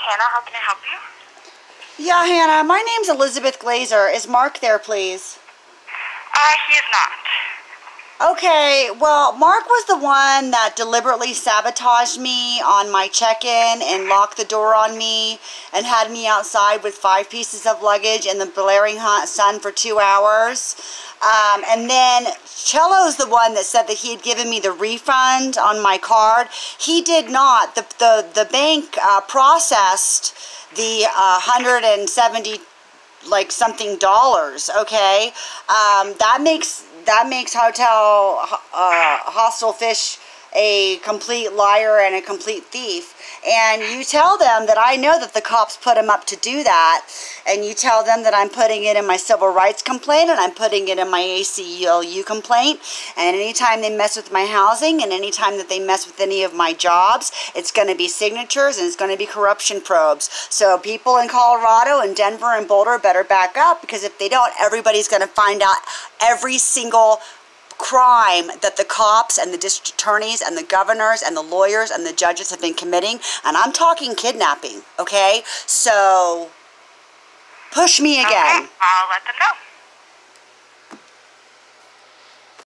Hannah. How can I help you? Yeah, Hannah, my name's Elizabeth Glazer. Is Mark there, please? Uh, he is not. Okay, well, Mark was the one that deliberately sabotaged me on my check-in and locked the door on me and had me outside with five pieces of luggage in the blaring hot sun for two hours. Um, and then Cello's the one that said that he had given me the refund on my card. He did not. The, the, the bank uh, processed the uh, 170 like something dollars okay um, that makes that makes hotel uh, hostel fish a complete liar and a complete thief. And you tell them that I know that the cops put him up to do that. And you tell them that I'm putting it in my civil rights complaint and I'm putting it in my ACLU complaint. And anytime they mess with my housing and anytime that they mess with any of my jobs, it's going to be signatures and it's going to be corruption probes. So people in Colorado and Denver and Boulder better back up because if they don't, everybody's going to find out every single crime that the cops and the district attorneys and the governors and the lawyers and the judges have been committing. And I'm talking kidnapping, okay? So push me again. Okay, I'll let them know.